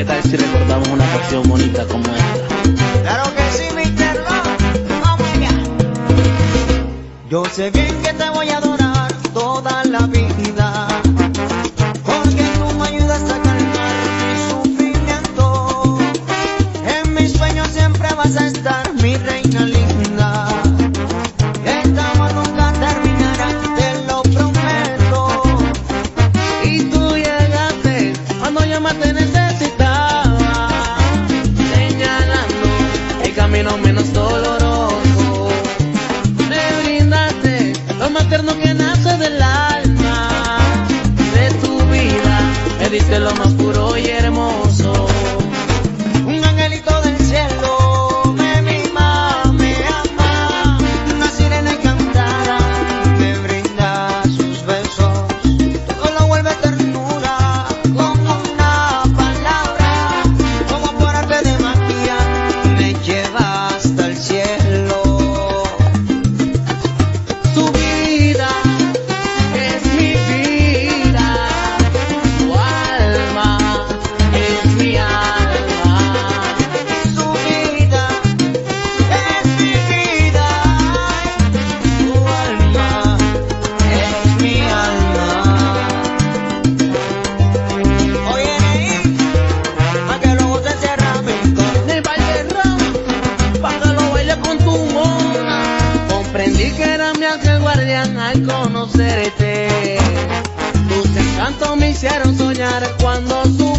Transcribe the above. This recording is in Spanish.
Si recordamos una canción bonita como esta? Claro que sí, mi Love, Omega. Yo sé bien que te voy a adorar toda la vida. Porque tú me ayudas a calmar mi sufrimiento. En mis sueños siempre vas a estar, mi rey. Camino menos doloroso. Me brindaste lo más tierno que nace del alma de tu vida, me diste lo más puro y hermoso. Guardián al conocerte. Tus encantos me hicieron soñar cuando sufría.